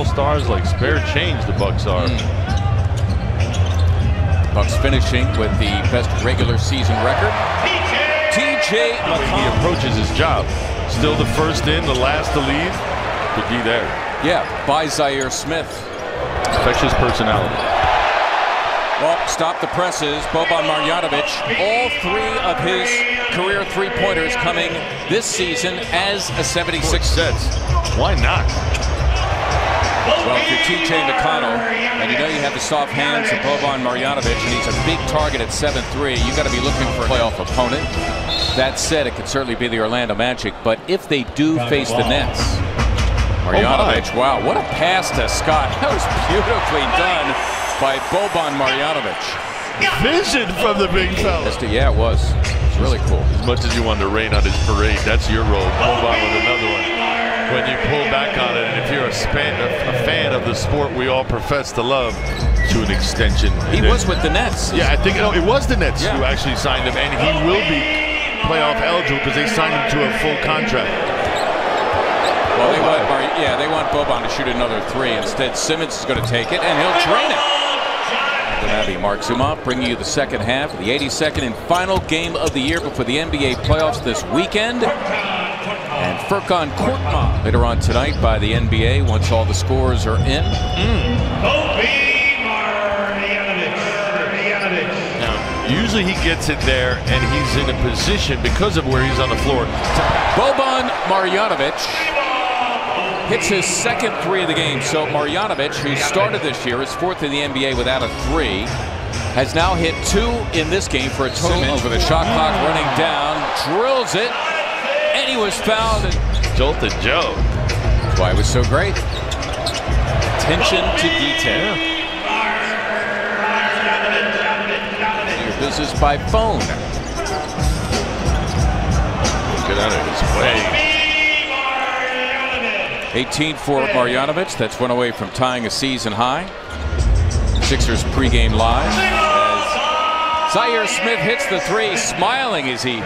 all-stars like spare change the Bucks are. Hmm. Bucks finishing with the best regular season record. TJ He approaches his job. Still the first in, the last to leave. Could be there. Yeah, by Zhaire Smith. Infectious personality. Well, stop the presses. Boban Marjanovic. All three of his career three-pointers coming this season as a 76 sets. Why not? Well, if you're TJ McConnell, and you know you have the soft hands of Boban Marjanovic, and he's a big target at 7-3, you've got to be looking for a playoff opponent. That said, it could certainly be the Orlando Magic, but if they do face the Nets, oh, Marjanovic, wow, what a pass to Scott. That was beautifully done by Boban Marjanovic. Vision from the big fella. Yeah, it was. It's really cool. As much as you want to rain on his parade, that's your role. Move on with another one. When you pull back on it, and if you're a, span, a, a fan of the sport we all profess to love, to an extension. He And was with the Nets. Yeah, I think no, it was the Nets Yeah. who actually signed him, and he will be playoff eligible because they signed him to a full contract. Well, they want, yeah, they want Boban to shoot another three. Instead, Simmons is going to take it, and he'll drain it. Abbey Marc Zumoff bringing you the second half, the 82nd and final game of the year before the NBA playoffs this weekend. And Furkan Korkmaz later on tonight by the NBA once all the scores are in. Now, usually he gets it there, and he's in a position because of where he's on the floor. Boban Marjanovic hits his second three of the game. So Marjanovic, who started this year, is fourth in the NBA without a three, has now hit two in this game for a total Simmons. over the shot clock running down, drills it, and he was fouled. And Jolted Joe. that's why it was so great. Attention to detail. Your business by phone. Get out of his way. 18 for Marjanovic. That's one away from tying a season high. Sixers pregame live as Zhaire Smith hits the three, smiling as he